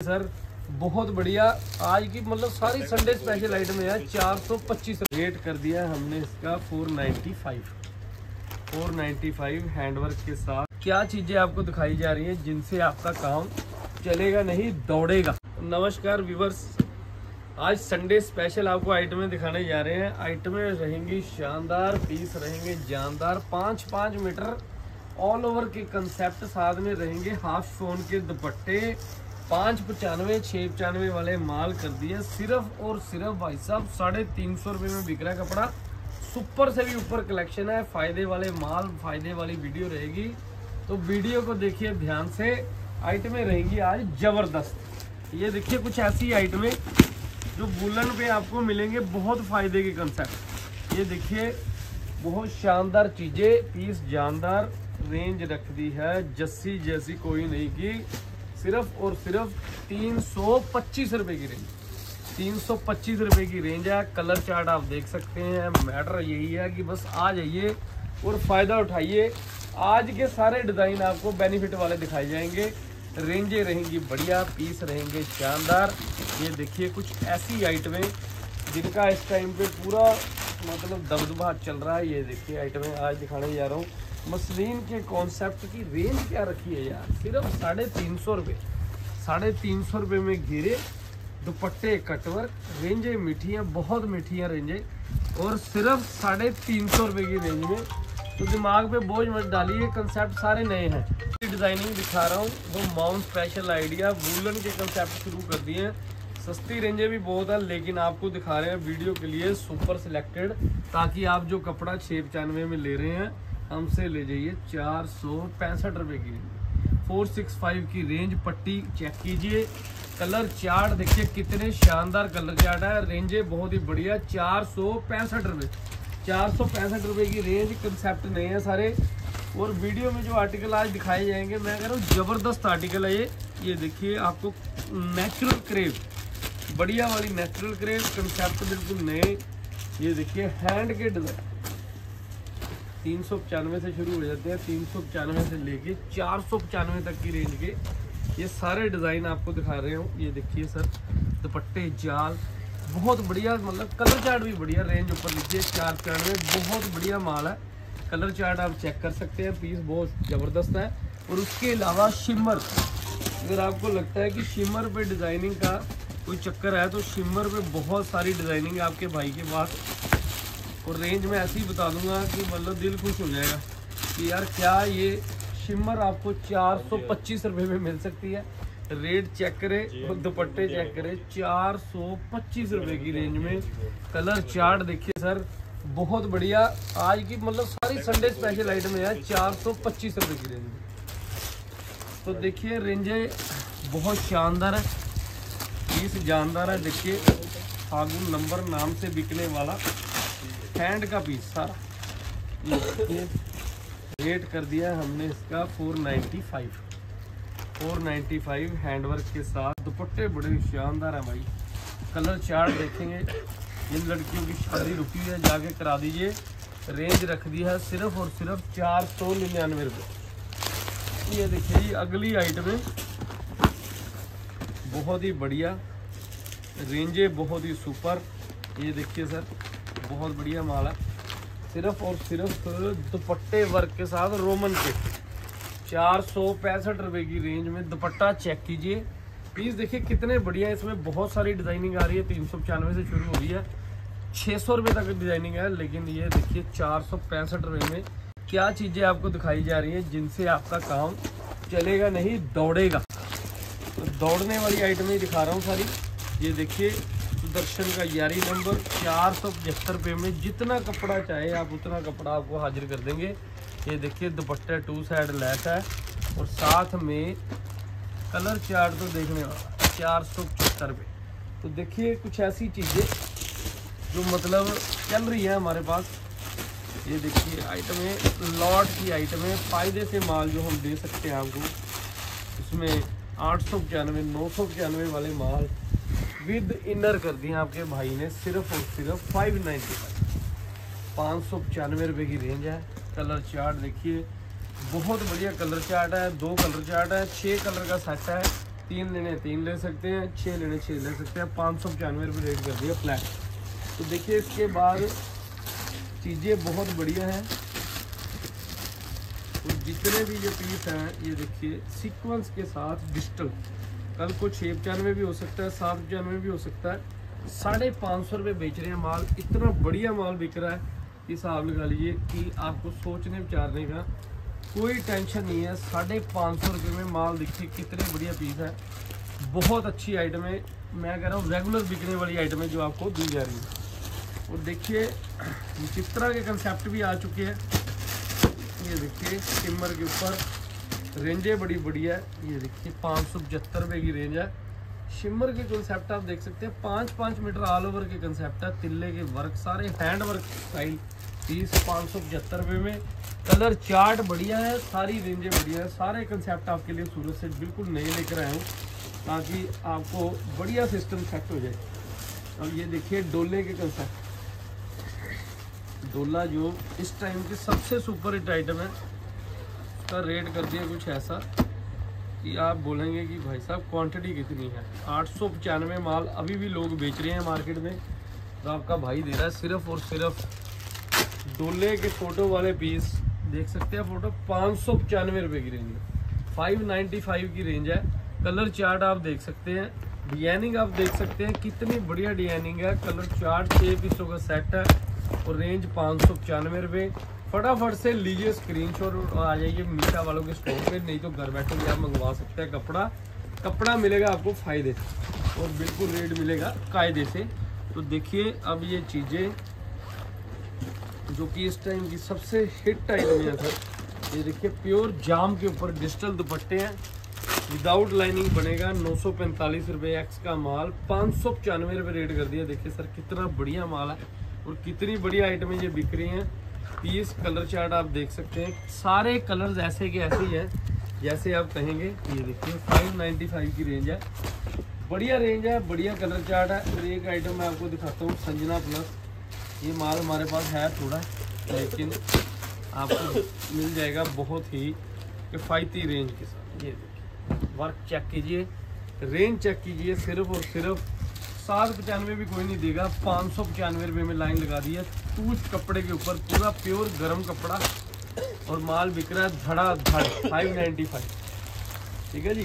Sir, बहुत बढ़िया। आज की मतलब सारी संडे स्पेशल आइटम है चार सौ पच्चीस। रेट कर दिया हमने इसका four ninety five four ninety five handwork के साथ। क्या चीज़ें आपको दिखाई जा रही हैं, जिनसे आपका काम चलेगा नहीं, दौड़ेगा? नमस्कार व्यूवर्स आज संडे स्पेशल आपको आइटमें दिखाने जा रहे हैं। आइटमें रहेंगी शानदार पीस रहेंगे जानदार। पाँच पाँच मीटर ऑल ओवर के कंसेप्ट साथ में रहेंगे। हाफ़ फ़ोन के दुपट्टे। पाँच पचानवे छः पचानवे वाले माल कर दिए सिर्फ़ और सिर्फ़ भाई साहब, साढ़े तीन सौ रुपये में बिक रहा है कपड़ा। सुपर से भी ऊपर कलेक्शन है। फ़ायदे वाले माल, फ़ायदे वाली वीडियो रहेगी। तो वीडियो को देखिए ध्यान से। आइटमें रहेंगी आज ज़बरदस्त। ये देखिए कुछ ऐसी आइटमें जो बुलन पे आपको मिलेंगे। बहुत फ़ायदे के कंसेप्ट ये देखिए, बहुत शानदार चीज़ें। पीस जानदार रेंज रख दी है। जस्सी जैसी कोई नहीं की। सिर्फ़ और सिर्फ़ तीन सौ पच्चीस रुपए की रेंज तीन सौ पच्चीस रुपए की रेंज है। कलर चार्ट आप देख सकते हैं। मैटर यही है कि बस आ जाइए और फ़ायदा उठाइए। आज के सारे डिज़ाइन आपको बेनिफिट वाले दिखाए जाएँगे। रेंजें रहेंगी बढ़िया पीस रहेंगे शानदार। ये देखिए कुछ ऐसी आइटमें जिनका इस टाइम पे पूरा मतलब दबदबा चल रहा है। ये देखिए आइटमें आज दिखाने जा रहा हूँ। मसलिन के कॉन्सेप्ट की रेंज क्या रखी है यार? सिर्फ़ साढ़े तीन सौ रुपये साढ़े तीन सौ रुपये में घिरे, दुपट्टे कटवर्क रेंजें मीठी हैं बहुत मीठी हैं रेंजें, और सिर्फ़ साढ़े तीन सौ रुपये की रेंज में। तो दिमाग पे बोझ मत डालिए कंसेप्ट सारे नए हैं। डिज़ाइनिंग दिखा रहा हूँ, वो माउंट स्पेशल आइडिया वूलन के कंसेप्ट शुरू कर दिए हैं। सस्ती रेंजें भी बहुत है, लेकिन आपको दिखा रहे हैं वीडियो के लिए सुपर सिलेक्टेड ताकि आप जो कपड़ा छः पचानवे में ले रहे हैं हमसे ले जाइए चार सौ पैंसठ रुपये की रेंज फोर सिक्स फाइव की रेंज पट्टी चेक कीजिए। कलर चार्ट देखिए, कितने शानदार कलर चार्ट है। रेंजें बहुत ही बढ़िया, चार सौ पैंसठ रुपये चार सौ पैंसठ रुपये की रेंज कंसेप्ट नहीं है सारे। और वीडियो में जो आर्टिकल आज दिखाए जाएँगे, मैं कह रहा हूँ ज़बरदस्त आर्टिकल है ये। ये देखिए, आपको नेचुरल क्रेव बढ़िया वाली नेचुरल क्रेव कंसेप्ट बिल्कुल नए। ये देखिए हैंड के डिज़ाइन तीन सौ पचानवे से शुरू हो जाते हैं, तीन सौ पचानवे से लेके चार सौ पचानवे तक की रेंज के। ये सारे डिज़ाइन आपको दिखा रहे हो। ये देखिए सर दुपट्टे, जाल, बहुत बढ़िया मतलब कलर चार्ट भी बढ़िया रेंज ऊपर लीजिए चार पचानवे, बहुत बढ़िया माल है। कलर चार्ट आप चेक कर सकते हैं पीस बहुत ज़बरदस्त है। और उसके अलावा शिमर अगर आपको लगता है कि शिमर पे डिज़ाइनिंग का कोई चक्कर है तो शिमर पे बहुत सारी डिज़ाइनिंग आपके भाई के पास। और रेंज में ऐसे ही बता दूँगा कि मतलब दिल खुश हो जाएगा कि यार क्या ये शिमर आपको चार सौ पच्चीस रुपये में मिल सकती है। रेट चेक करें और दुपट्टे चेक करें चार सौ पच्चीस रुपये की रेंज में। कलर चार्ट देखिए सर बहुत बढ़िया। आज की मतलब सारी संडे स्पेशल आइटम है चार सौ पच्चीस रुपये की रेंज में। तो देखिए रेंजे बहुत शानदार है। पीस जानदार है देखिए फागुन नंबर नाम से बिकने वाला। हैंड का पीस सारा। रेट कर दिया हमने इसका 495 495 हैंडवर्क के साथ। दुपट्टे बड़े शानदार है भाई। कलर चार्ट देखेंगे। जिन लड़कियों की शादी रुकी है, जाके करा दीजिए। रेंज रख दी है सिर्फ़ और सिर्फ़ चार सौ निन्यानवे रुपये ये देखिए ये अगली आइटम है बहुत ही बढ़िया। रेंजे बहुत ही सुपर ये देखिए सर। बहुत बढ़िया माल है। सिर्फ़ और सिर्फ़ दुपट्टे वर्क के साथ रोमन के चार सौ पैंसठ रुपये की रेंज में दुपट्टा चेक कीजिए। प्लीज़ देखिए कितने बढ़िया इसमें बहुत सारी डिज़ाइनिंग आ रही है। तीन सौ पचानवे से शुरू हो रही है। छः सौ रुपये तक डिज़ाइनिंग है, लेकिन ये देखिए चार सौ पैंसठ रुपये में क्या चीज़ें आपको दिखाई जा रही हैं, जिनसे आपका काम चलेगा, नहीं दौड़ेगा। तो दौड़ने वाली आइटमें दिखा रहा हूँ सारी। ये देखिए सुदर्शन का यारी नंबर चार सौ पचहत्तर रुपये में जितना कपड़ा चाहे आप उतना कपड़ा आपको हाजिर कर देंगे। ये देखिए, दुपट्टा टू साइड लेस है और साथ में कलर चार्ट तो देखने वाला, चार सौ पचहत्तर रुपये तो देखिए, कुछ ऐसी चीज़ें जो मतलब चल रही है हमारे पास। ये देखिए आइटमें लॉट की आइटमें फ़ायदे से माल जो हम दे सकते हैं आपको इसमें आठ सौ पचानवे, नौ सौ पचानवे वाले माल विद इनर कर दिए आपके भाई ने, सिर्फ़ और सिर्फ़ फाइव नाइन्टी फाइव पाँच सौ पचानवे रुपये की रेंज है कलर चार्ट देखिए। बहुत बढ़िया कलर चार्ट है, दो कलर चार्ट है छः कलर का सेट है। तीन लेने, तीन ले सकते हैं छः लेने छः ले सकते हैं। पाँच सौ पचानवे रुपये रेट कर दिया फ्लैट तो देखिए इसके बाद चीज़ें बहुत बढ़िया हैं। तो जितने भी ये पीस हैं, ये देखिए सीक्वेंस के साथ डिजिटल कल को छः पचानवे भी हो सकता है सात पचानवे भी हो सकता है। साढ़े पाँच सौ रुपये बेच रहे हैं माल, इतना बढ़िया माल बिक रहा है। हिसाब लगा लीजिए कि आपको सोचने विचारने का कोई टेंशन नहीं है, साढ़े पाँच सौ रुपये में माल देखिए कितने बढ़िया पीस है। बहुत अच्छी आइटम है। मैं कह रहा हूँ रेगुलर बिकने वाली आइटम है जो आपको दी जा रही है। और देखिए तरह के कंसेप्ट भी आ चुके हैं, ये देखिए सिमर के ऊपर। रेंजें बड़ी बढ़िया है। ये देखिए, पाँच सौ पचहत्तर रुपये की रेंज है। शिमर के कंसेप्ट आप देख सकते हैं, पाँच पाँच मीटर ऑल ओवर के कंसेप्ट है। तिल्ले के वर्क सारे हैंड वर्क स्टाइल तीस पाँच सौ पचहत्तर रुपये में। कलर चार्ट बढ़िया है, सारी रेंजें बढ़िया है। सारे कंसेप्ट आपके लिए सूरत से बिल्कुल नए लेकर आए हूँ, ताकि आपको बढ़िया सिस्टम सेट हो जाए। अब ये देखिए, डोले के कंसेप्ट डोला जो इस टाइम की सबसे सुपर हिट आइटम है। उसका रेट कर दिया कुछ ऐसा कि आप बोलेंगे कि भाई साहब क्वांटिटी कितनी है? आठ सौ पचानवे माल अभी भी लोग बेच रहे हैं मार्केट में। तो आपका भाई दे रहा है सिर्फ़ और सिर्फ़ डोले के फ़ोटो वाले पीस देख सकते हैं फ़ोटो पाँच सौ पचानवे रुपये की रेंज में फाइव नाइन्टी फाइव की रेंज है। कलर चार्ट आप देख सकते हैं। डिज़ाइनिंग आप देख सकते हैं। कितनी बढ़िया डिज़ाइनिंग है। कलर चार्ट छः पीसों का सेट है और रेंज पाँच सौ पचानवे रुपये फटाफट से लीजिए स्क्रीन शॉट आ जाइए मीठा वालों के स्टोर पे, नहीं तो घर बैठे भी आप मंगवा सकते हैं कपड़ा। कपड़ा मिलेगा आपको फ़ायदे से और बिल्कुल रेट मिलेगा कायदे से। तो देखिए अब ये चीज़ें, जो कि इस टाइम की सबसे हिट आइटम है सर। ये देखिए प्योर जाम के ऊपर डिजिटल दुपट्टे हैं। विदाउट लाइनिंग बनेगा, नौ सौ पैंतालीस रुपये एक्स का माल। पाँच सौ पचानवे रुपये रेट कर दिया। देखिए सर, कितना बढ़िया माल है और कितनी बढ़िया आइटमें ये बिक रही हैं। पीस कलर चार्ट आप देख सकते हैं। सारे कलर्स ऐसे के ऐसे ही हैं, जैसे आप कहेंगे, ये देखिए 595 की रेंज है। बढ़िया रेंज है, बढ़िया कलर चार्ट है। और एक आइटम मैं आपको दिखाता हूँ, संजना प्लस ये माल हमारे पास है थोड़ा, लेकिन आपको मिल जाएगा बहुत ही किफ़ायती रेंज के साथ। ये देखिए वर्क चेक कीजिए। रेंज चेक कीजिए, सिर्फ़ और सिर्फ़ सात पचानवे भी कोई नहीं देगा, पाँच सौ पचानवे रुपये में लाइन लगा दी है। टूच कपड़े के ऊपर पूरा प्योर गर्म कपड़ा और माल बिक रहा है धड़ा धड़ फाइव नाइन्टी फाइव ठीक है जी?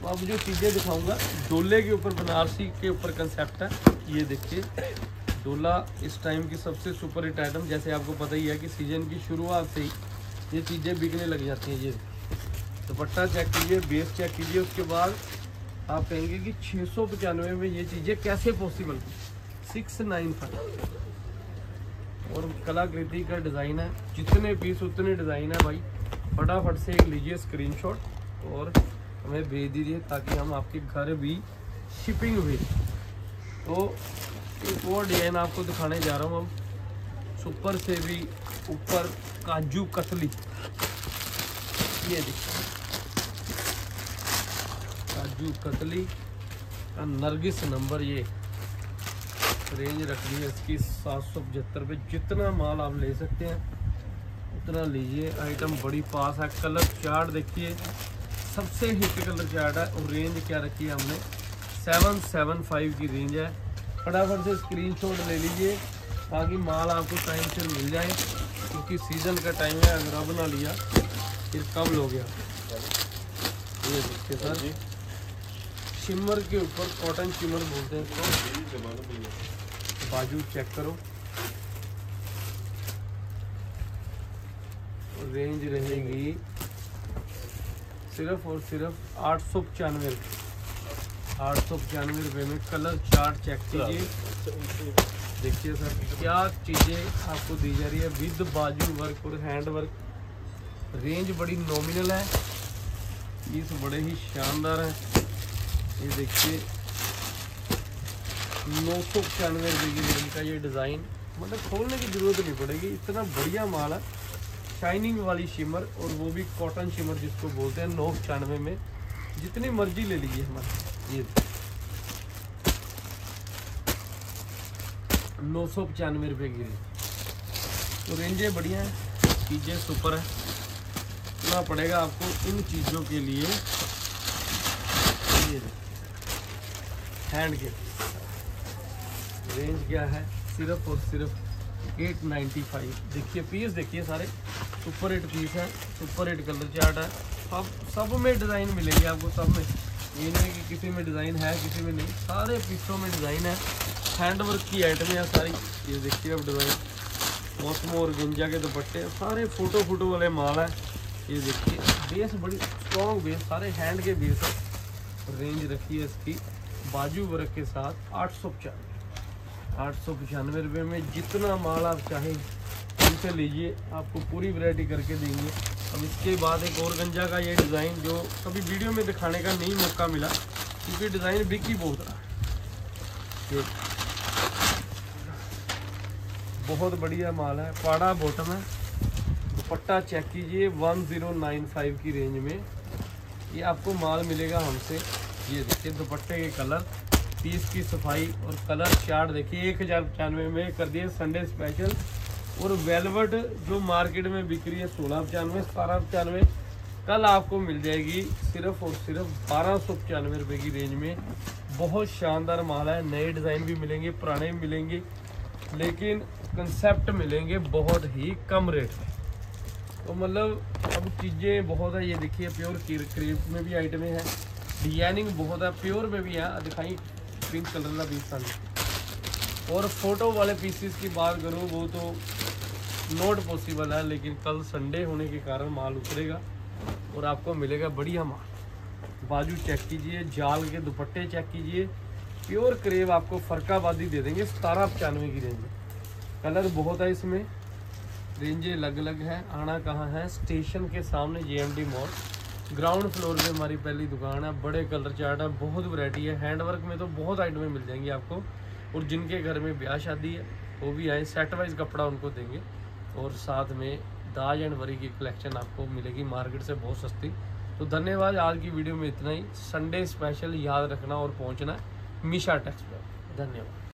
तो अब जो चीज़ें दिखाऊँगा, डोले के ऊपर, बनारसी के ऊपर कंसेप्ट है। ये देखिए, डोला इस टाइम की सबसे सुपर हिट आइटम जैसे आपको पता ही है कि सीज़न की शुरुआत से ही ये चीज़ें बिकने लग जाती हैं ये दुपट्टा तो चेक कीजिए बेस चेक कीजिए, उसके बाद आप कहेंगे कि छः में ये चीज़ें कैसे पॉसिबल सिक्स नाइन फाइव और कलाकृति का डिज़ाइन है। जितने पीस उतने डिज़ाइन है भाई। फटाफट से एक लीजिए स्क्रीनशॉट और हमें भेज दीजिए ताकि हम आपके घर भी शिपिंग हुई तो एक और डिज़ाइन आपको दिखाने जा रहा हूँ हम। सुपर से भी ऊपर काजू कतली। ये देखिए। काजू कतली का नरगिस नंबर ये। रेंज रख दी है इसकी सात सौ पचहत्तर रुपये जितना माल आप ले सकते हैं उतना लीजिए। आइटम बड़ी पास है। कलर चार्ट देखिए। सबसे हिट कलर चार्ट है। और रेंज क्या रखी है हमने? सेवन सेवन फाइव की रेंज है। फटाफट से स्क्रीनशॉट ले लीजिए ताकि माल आपको टाइम से मिल जाए क्योंकि सीज़न का टाइम है। अगर अब ना लिया फिर कब लोगे ये देखिए सर शिमर के ऊपर कॉटन शिमर बोलते हैं इसको। बाजू चेक करो। रेंज रहेगी सिर्फ़ और सिर्फ़ आठ सौ पचानवे रुपये आठ सौ पचानवे रुपये में कलर चार्ट चेक कीजिए। देखिए सर क्या चीज़ें आपको दी जा रही है? विद बाजू वर्क और हैंड वर्क रेंज बड़ी नॉमिनल है। पीस बड़े ही शानदार हैं। ये देखिए नौ सौ पचानवे रुपये की रेंज का ये डिज़ाइन मतलब खोलने की ज़रूरत नहीं पड़ेगी। इतना बढ़िया माल है। शाइनिंग वाली शिमर और वो भी कॉटन शिमर जिसको बोलते हैं, नौ पचानवे में। जितनी मर्ज़ी ले लीजिए हमारे ये नौ सौ पचानवे रुपये की रेंज तो रेंजें बढ़िया हैं। चीज़ें सुपर है। पड़ेगा आपको इन चीज़ों के लिए। हैंड के। रेंज क्या है? सिर्फ़ और सिर्फ़ 895 देखिए पीस देखिए सारे। सुपर हिट पीस है सुपर हिट कलर चार्ट है। सब सब में डिज़ाइन मिलेंगे आपको, सब में। ये नहीं कि किसी में डिज़ाइन है, किसी में नहीं। सारे पीसों में डिज़ाइन है। हैंड वर्क की आइटमें है सारी। ये देखिए अब डिज़ाइन मौसम और गंजा के दुपट्टे। सारे फ़ोटो फ़ोटो वाले माल है। ये देखिए बेस बड़ी स्ट्रॉन्ग बेस सारे हैंड के बेस है। रेंज रखी है इसकी। बाजू वर्क के साथ आठ सौ पचानवे आठ सौ पचानवे रुपये में जितना माल आप चाहें उनसे लीजिए। आपको पूरी वैरायटी करके देंगे। अब इसके बाद एक और गंजा का ये डिज़ाइन जो कभी वीडियो में दिखाने का नहीं मौका मिला, क्योंकि डिज़ाइन बिक बहुत रहा। बहुत बढ़िया माल है। पाड़ा बॉटम है। दुपट्टा चेक कीजिए 1095 की रेंज में। ये आपको माल मिलेगा हमसे। ये देखिए, दुपट्टे के कलर पीस की सफ़ाई और कलर चार्ट देखिए, एक हज़ार पचानवे में कर दिए संडे स्पेशल और वेलवेट जो मार्केट में बिक रही है, सोलह पचानवे, सतारह पचानवे, कल आपको मिल जाएगी सिर्फ़ और सिर्फ़ बारह सौ पचानवे रुपये की रेंज में। बहुत शानदार माल है, नए डिज़ाइन भी मिलेंगे, पुराने भी मिलेंगे, लेकिन कंसेप्ट मिलेंगे बहुत ही कम रेट में। तो मतलब अब चीज़ें बहुत है, ये देखिए प्योर क्रेप में भी आइटमें हैं। डिज़ाइनिंग बहुत है प्योर में भी है। दिखाई पिंक कलर का पीस था और फ़ोटो वाले पीसीस की बात करूँ, वो तो नॉट पॉसिबल है, लेकिन कल संडे होने के कारण माल उतरेगा और आपको मिलेगा बढ़िया माल। बाजू चेक कीजिए, जाल के दुपट्टे चेक कीजिए प्योर करेब आपको फरकाबादी दे देंगे, सतारह पचानवे की रेंज में कलर बहुत है इसमें। रेंजें अलग अलग हैं। आना कहाँ है? स्टेशन के सामने J M D mall ground floor पे हमारी पहली दुकान है, बड़े कलर चार्ट है, बहुत वैरायटी है। हैंडवर्क में तो बहुत आइटमें मिल जाएँगी आपको। और जिनके घर में ब्याह शादी है, वो भी आए सेट वाइज कपड़ा उनको देंगे। और साथ में दाज एंड वरी की कलेक्शन आपको मिलेगी मार्केट से बहुत सस्ती। तो धन्यवाद, आज की वीडियो में इतना ही। संडे स्पेशल याद रखना और पहुँचना मिशा टेक्स पर धन्यवाद।